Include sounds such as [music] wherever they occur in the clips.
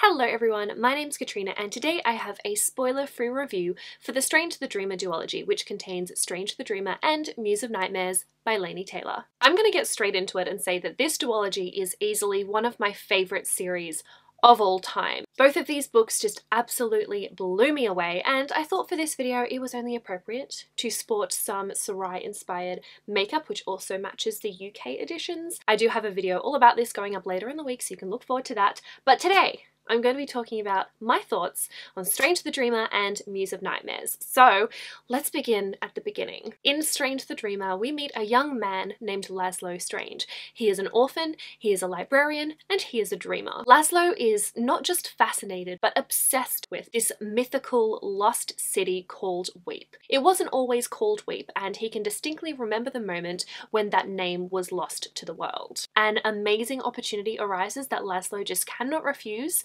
Hello everyone, my name's Catriona and today I have a spoiler-free review for the Strange the Dreamer duology which contains Strange the Dreamer and Muse of Nightmares by Laini Taylor. I'm going to get straight into it and say that this duology is easily one of my favourite series of all time. Both of these books just absolutely blew me away and I thought for this video it was only appropriate to sport some Sarai inspired makeup which also matches the UK editions. I do have a video all about this going up later in the week so you can look forward to that but today I'm going to be talking about my thoughts on Strange the Dreamer and Muse of Nightmares. So let's begin at the beginning. In Strange the Dreamer, we meet a young man named Lazlo Strange. He is an orphan, he is a librarian, and he is a dreamer. Lazlo is not just fascinated, but obsessed with this mythical lost city called Weep. It wasn't always called Weep, and he can distinctly remember the moment when that name was lost to the world. An amazing opportunity arises that Lazlo just cannot refuse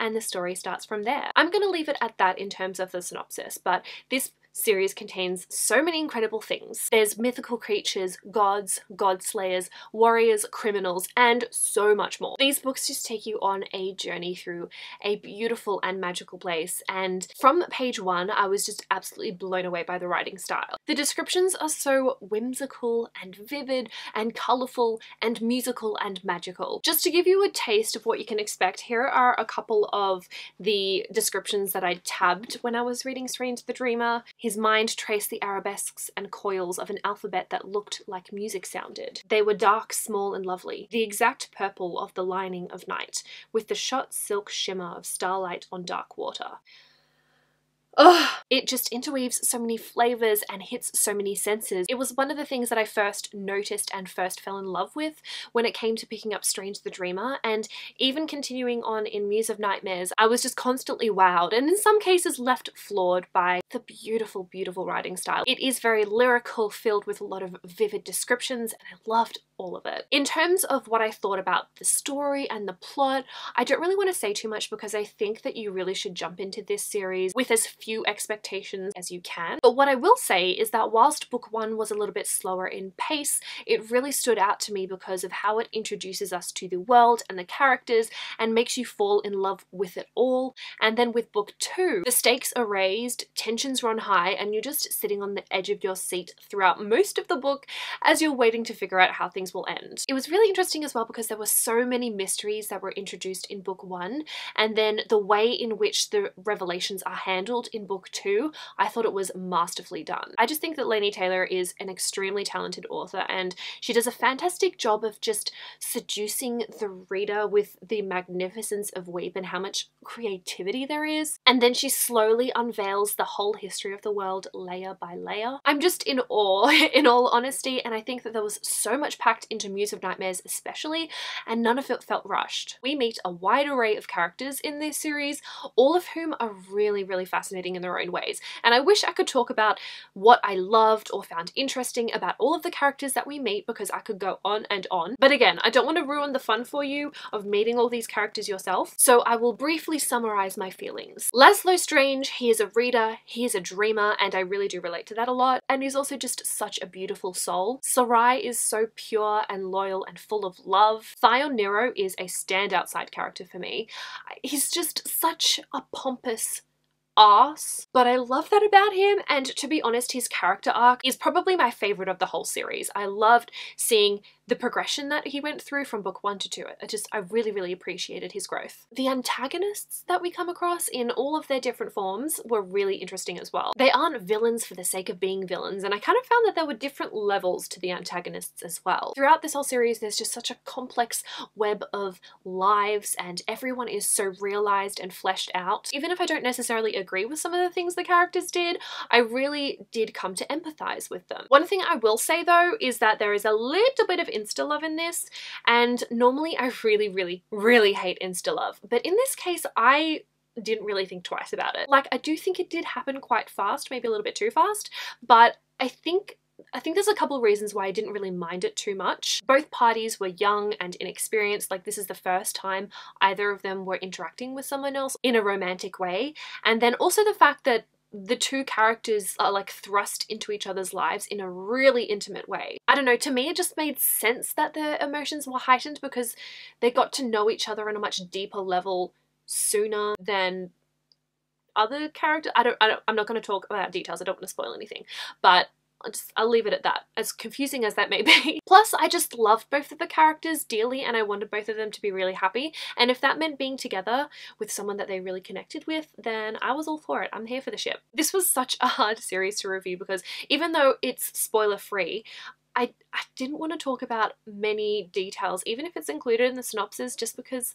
and the story starts from there. I'm going to leave it at that in terms of the synopsis, but this series contains so many incredible things. There's mythical creatures, gods, god slayers, warriors, criminals, and so much more. These books just take you on a journey through a beautiful and magical place, and from page one, I was just absolutely blown away by the writing style. The descriptions are so whimsical and vivid and colourful and musical and magical. Just to give you a taste of what you can expect, here are a couple of the descriptions that I tabbed when I was reading Strange the Dreamer. Mind traced the arabesques and coils of an alphabet that looked like music sounded. They were dark, small, and lovely, the exact purple of the lining of night, with the shot silk shimmer of starlight on dark water. Ugh. It just interweaves so many flavors and hits so many senses. It was one of the things that I first noticed and first fell in love with when it came to picking up Strange the Dreamer and even continuing on in Muse of Nightmares, I was just constantly wowed and in some cases left floored by the beautiful, beautiful writing style. It is very lyrical, filled with a lot of vivid descriptions and I loved all of it. In terms of what I thought about the story and the plot, I don't really want to say too much because I think that you really should jump into this series with as few expectations as you can. But what I will say is that whilst book one was a little bit slower in pace, it really stood out to me because of how it introduces us to the world and the characters and makes you fall in love with it all. And then with book two, the stakes are raised, tensions run high, and you're just sitting on the edge of your seat throughout most of the book as you're waiting to figure out how things things will end. It was really interesting as well because there were so many mysteries that were introduced in book one and then the way in which the revelations are handled in book two, I thought it was masterfully done. I just think that Laini Taylor is an extremely talented author and she does a fantastic job of just seducing the reader with the magnificence of Weep and how much creativity there is. And then she slowly unveils the whole history of the world layer by layer. I'm just in awe [laughs] in all honesty and I think that there was so much packed into Muse of Nightmares especially, and none of it felt rushed. We meet a wide array of characters in this series, all of whom are really, really fascinating in their own ways. And I wish I could talk about what I loved or found interesting about all of the characters that we meet because I could go on and on. But again, I don't want to ruin the fun for you of meeting all these characters yourself, so I will briefly summarize my feelings. Lazlo Strange, he is a reader, he is a dreamer, and I really do relate to that a lot, and he's also just such a beautiful soul. Sarai is so pure and loyal and full of love. Thyon Nero is a standout side character for me. He's just such a pompous ass, but I love that about him and to be honest his character arc is probably my favourite of the whole series. I loved seeing the progression that he went through from book one to two. I just, I really, really appreciated his growth. The antagonists that we come across in all of their different forms were really interesting as well. They aren't villains for the sake of being villains, and I kind of found that there were different levels to the antagonists as well. Throughout this whole series, there's just such a complex web of lives, and everyone is so realized and fleshed out. Even if I don't necessarily agree with some of the things the characters did, I really did come to empathize with them. One thing I will say though is that there is a little bit of insta-love in this and normally I really really really hate insta-love but in this case I didn't really think twice about it. Like I do think it did happen quite fast, maybe a little bit too fast, but I think I think there's a couple of reasons why I didn't really mind it too much. Both parties were young and inexperienced, like this is the first time either of them were interacting with someone else in a romantic way. And then also the fact that the two characters are like thrust into each other's lives in a really intimate way. I don't know, to me it just made sense that their emotions were heightened because they got to know each other on a much deeper level sooner than other characters. I don't, I don't I'm not going to talk about details. I don't want to spoil anything. But I'll just I'll leave it at that. As confusing as that may be. [laughs] Plus, I just loved both of the characters dearly and I wanted both of them to be really happy. And if that meant being together with someone that they really connected with, then I was all for it. I'm here for the ship. This was such a hard series to review because even though it's spoiler free, I, I didn't want to talk about many details, even if it's included in the synopsis, just because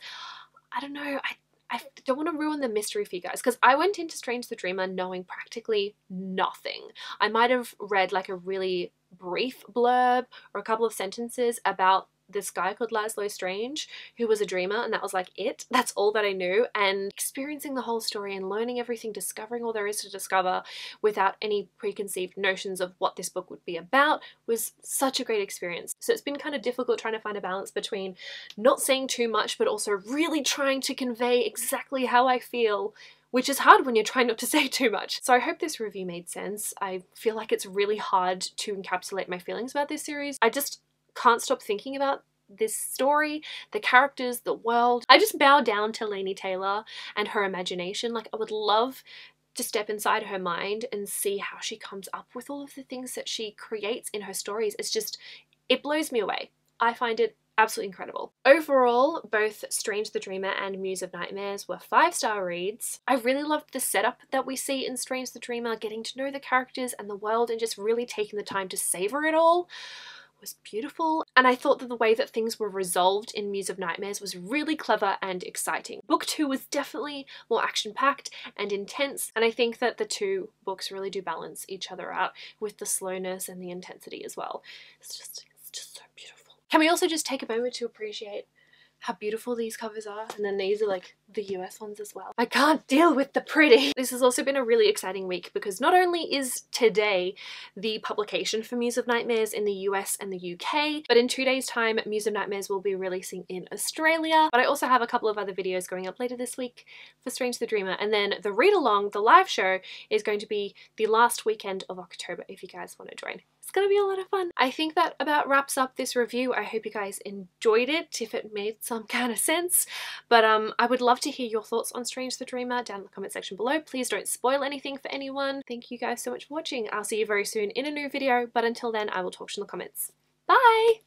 I don't know, I I don't want to ruin the mystery for you guys because I went into Strange the Dreamer knowing practically nothing. I might have read like a really brief blurb or a couple of sentences about this guy called Lazlo Strange who was a dreamer and that was like it. That's all that I knew and experiencing the whole story and learning everything, discovering all there is to discover without any preconceived notions of what this book would be about was such a great experience. So it's been kind of difficult trying to find a balance between not saying too much but also really trying to convey exactly how I feel which is hard when you're trying not to [laughs] say too much. So I hope this review made sense. I feel like it's really hard to encapsulate my feelings about this series. I just can't stop thinking about this story, the characters, the world. I just bow down to Laini Taylor and her imagination. Like, I would love to step inside her mind and see how she comes up with all of the things that she creates in her stories. It's just, it blows me away. I find it absolutely incredible. Overall, both Strange the Dreamer and Muse of Nightmares were five star reads. I really loved the setup that we see in Strange the Dreamer, getting to know the characters and the world and just really taking the time to savor it all was beautiful and I thought that the way that things were resolved in Muse of Nightmares was really clever and exciting. Book 2 was definitely more action-packed and intense and I think that the two books really do balance each other out with the slowness and the intensity as well. It's just, it's just so beautiful. Can we also just take a moment to appreciate how beautiful these covers are and then these are like the US ones as well. I can't deal with the pretty. [laughs] This has also been a really exciting week because not only is today the publication for Muse of Nightmares in the US and the UK, but in two days time Muse of Nightmares will be releasing in Australia. But I also have a couple of other videos going up later this week for Strange the Dreamer and then the read along, the live show, is going to be the last weekend of October if you guys want to join. It's gonna be a lot of fun. I think that about wraps up this review. I hope you guys enjoyed it, if it made some [laughs] kind of sense. But um, I would love to hear your thoughts on Strange the Dreamer down in the comment section below. Please don't spoil anything for anyone. Thank you guys so much for watching. I'll see you very soon in a new video, but until then, I will talk to you in the comments. Bye!